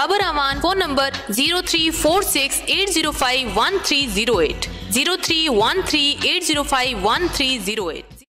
Babar Awan phone number zero three four six eight zero five one three zero eight, zero three one three eight zero five one three zero eight.